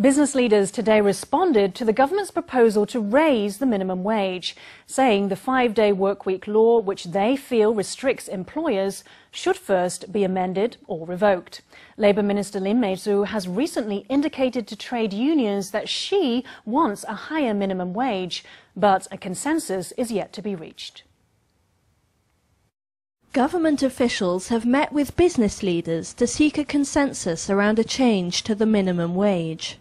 Business leaders today responded to the government's proposal to raise the minimum wage, saying the five day workweek law, which they feel restricts employers, should first be amended or revoked. Labour Minister Lin Mei-chu has recently indicated to trade unions that she wants a higher minimum wage, but a consensus is yet to be reached. Government officials have met with business leaders to seek a consensus around a change to the minimum wage.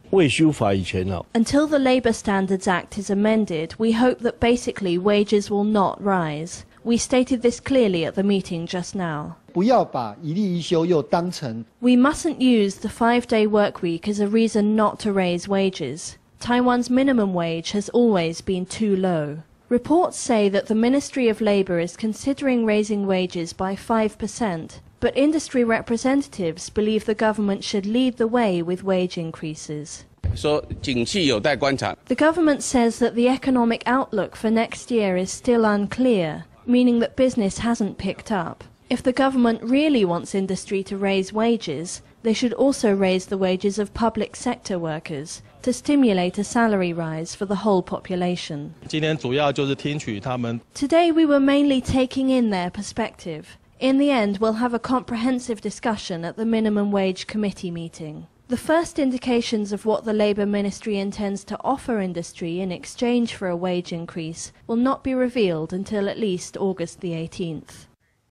Until the Labour Standards Act is amended, we hope that basically wages will not rise. We stated this clearly at the meeting just now. We mustn't use the five day work week as a reason not to raise wages. Taiwan's minimum wage has always been too low. Reports say that the Ministry of Labour is considering raising wages by 5%, but industry representatives believe the government should lead the way with wage increases. The government says that the economic outlook for next year is still unclear, meaning that business hasn't picked up. If the government really wants industry to raise wages, they should also raise the wages of public sector workers to stimulate a salary rise for the whole population. Today we were mainly taking in their perspective. In the end, we'll have a comprehensive discussion at the Minimum Wage Committee meeting. The first indications of what the Labour Ministry intends to offer industry in exchange for a wage increase will not be revealed until at least August the 18th.